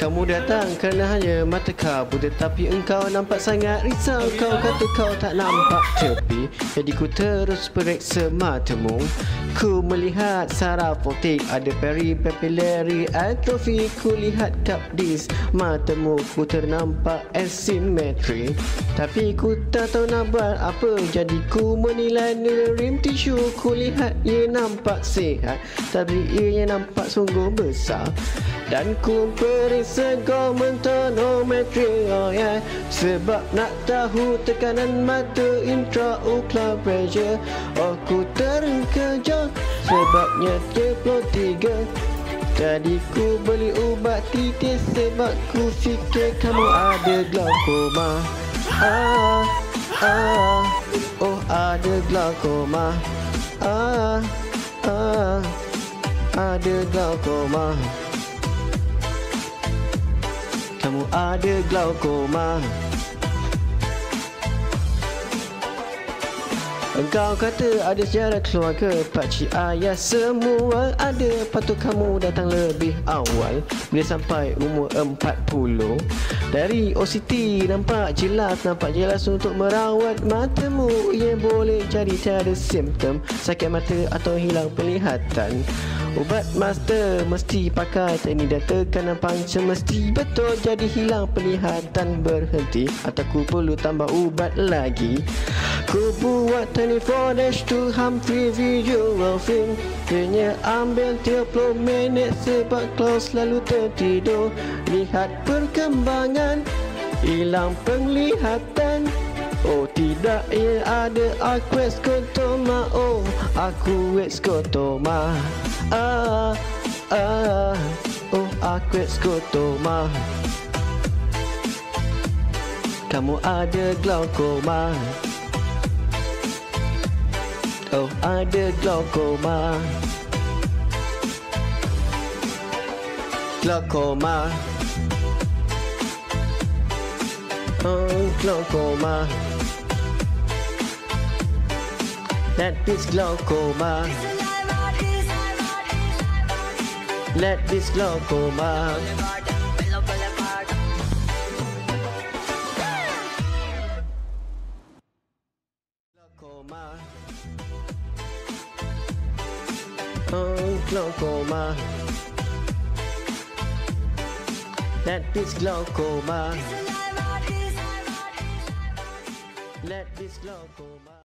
Kamu datang kerana hanya mata kau Tetapi engkau nampak sangat risau. Kau kata kau tak nampak tepi Jadi ku terus periksa matamu. Ku melihat saraf optik Ada peripapillary atrophy. Ku lihat cup disc Matamu ku ternampak asimetri. Tapi ku tak tahu nak buat apa Jadi ku menilai nilai rim tisu. Ku lihat ia nampak sihat Tapi ia nampak sungguh besar. Dan ku periksa mentonometri oh yeah. Sebab nak tahu tekanan mata intraocular pressure Oh ku terkejut sebabnya 33 Jadi ku beli ubat titis sebab ku fikir kamu ada glaukoma Ah, ah, oh ada glaukoma Ah, ah, ada glaukoma kamu ada glaukoma Engkau kata ada sejarah keluarga Pakcik ayah semua ada. Patut kamu datang lebih awal. Bila sampai umur 40 Dari OCT nampak jelas Nampak jelas untuk merawat matamu. Ia boleh jadi tiada simptom Sakit mata atau hilang penglihatan. Ubat master mesti pakai teknik dan tekanan panca mesti betul. Jadi hilang penglihatan berhenti. Atau ku perlu tambah ubat lagi ku buat 24 dash to Humphrey visual film Kena ambil 30 minit sebab kau selalu tertidur. Lihat perkembangan hilang penglihatan. Oh tidak ia ada Aquas Kotoma Oh aku Wes Kotoma Ah ah Oh Aquas Kotoma Kamu ada glaukoma Oh ada glaukoma Glaukoma Oh glaukoma Let this glaucoma Let this glaucoma Glaucoma Oh glaucoma. Let this glaucoma Let this glaucoma